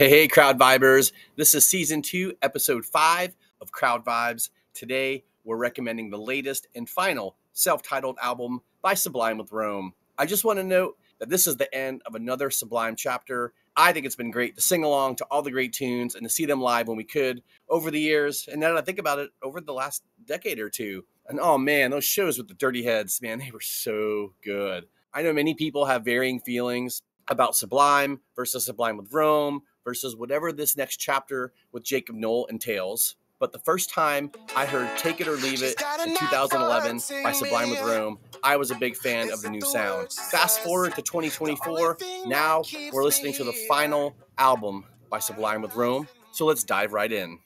Hey, hey, Crowd Vibers. This is season two, episode five of Crowd Vibes. Today, we're recommending the latest and final self titled album by Sublime with Rome. I just want to note that this is the end of another Sublime chapter. I think it's been great to sing along to all the great tunes and to see them live when we could over the years. And now that I think about it, over the last decade or two. And oh man, those shows with the Dirty Heads, man, they were so good. I know many people have varying feelings about Sublime versus Sublime with Rome versus whatever this next chapter with Jakob Nowell entails. But the first time I heard Take It or Leave It in 2011 by Sublime with Rome, I was a big fan of the new sound. Fast forward to 2024, now we're listening to the final album by Sublime with Rome. So let's dive right in.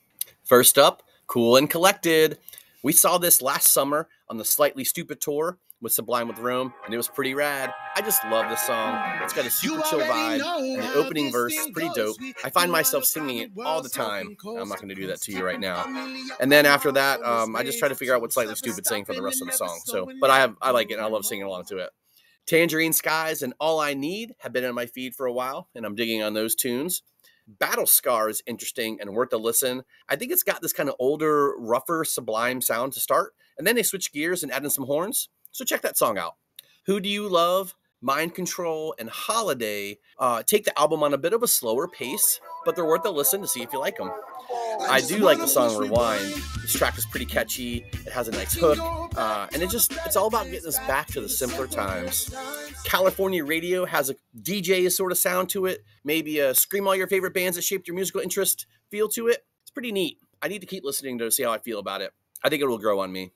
First up, Cool and Collected. We saw this last summer on the Slightly Stoopid tour with Sublime with Rome, and it was pretty rad. I just love this song. It's got a super chill vibe, and the opening verse is pretty dope. I find myself singing it all the time. I'm not going to do that to you right now. And then after that, um, I just try to figure out what Slightly Stoopid saying for the rest of the song. So, but I have I like it, and I love singing along to it. Tangerine Skies and All I Need have been in my feed for a while, and I'm digging on those tunes. Battle Scar is interesting and worth a listen. I think it's got this kind of older, rougher, sublime sound to start, and then they switch gears and add in some horns. So check that song out. Who Do You Love? Mind Control and Holiday uh, take the album on a bit of a slower pace, but they're worth a listen to see if you like them. I do like the song Rewind. This track is pretty catchy. It has a nice hook, uh, and it just it's all about getting us back to the simpler times. California radio has a DJ sort of sound to it, maybe a scream all your favorite bands that shaped your musical interest feel to it. It's pretty neat. I need to keep listening to see how I feel about it. I think it will grow on me.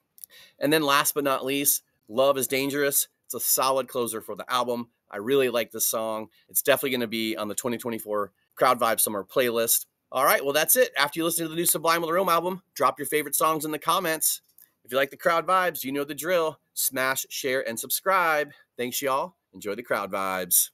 And then last but not least, Love is Dangerous. It's a solid closer for the album. I really like this song. It's definitely going to be on the 2024 Crowd Vibe Summer playlist. All right, well, that's it. After you listen to the new Sublime with the Room album, drop your favorite songs in the comments. If you like the crowd vibes, you know the drill. Smash, share, and subscribe. Thanks, y'all. Enjoy the crowd vibes.